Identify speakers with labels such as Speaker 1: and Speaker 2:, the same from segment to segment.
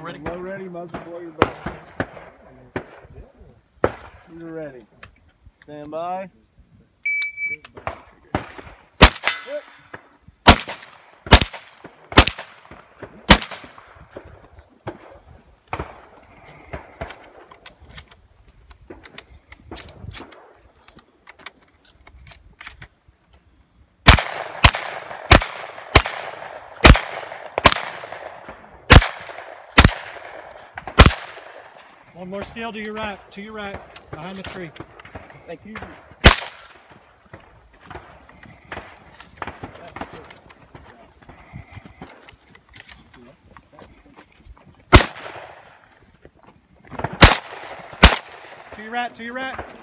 Speaker 1: Low ready?
Speaker 2: Low ready, muzzle blow your boat. You're ready. Stand by.
Speaker 3: One more steel to your right, to your right, behind the tree.
Speaker 2: Thank you.
Speaker 3: To your right, to your right.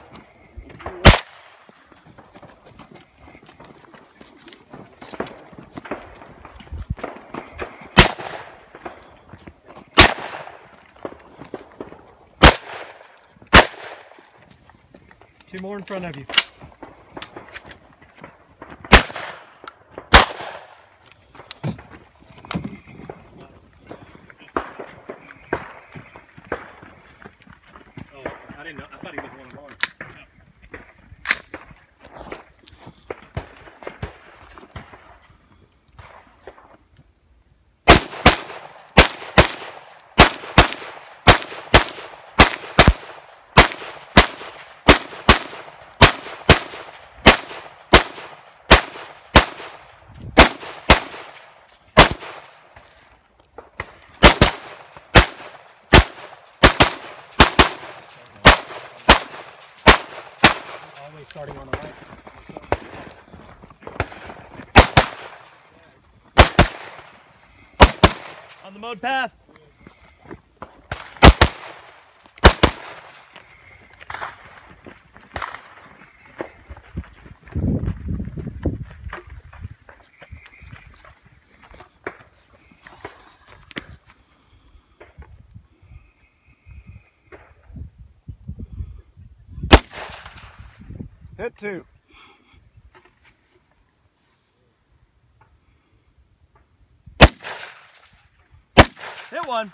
Speaker 3: Two more in front of you. Oh, I didn't know. I thought he was one of ours. Starting on the right.
Speaker 1: On the mode path.
Speaker 2: Hit two.
Speaker 1: Hit one.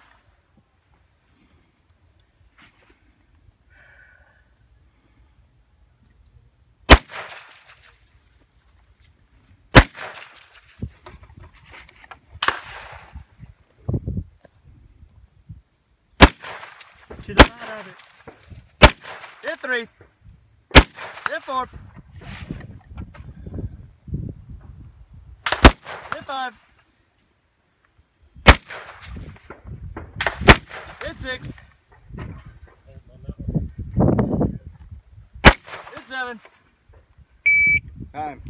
Speaker 3: To the right of it.
Speaker 1: Hit three. Four. Hit five. Hit six. Hit seven.
Speaker 2: Time.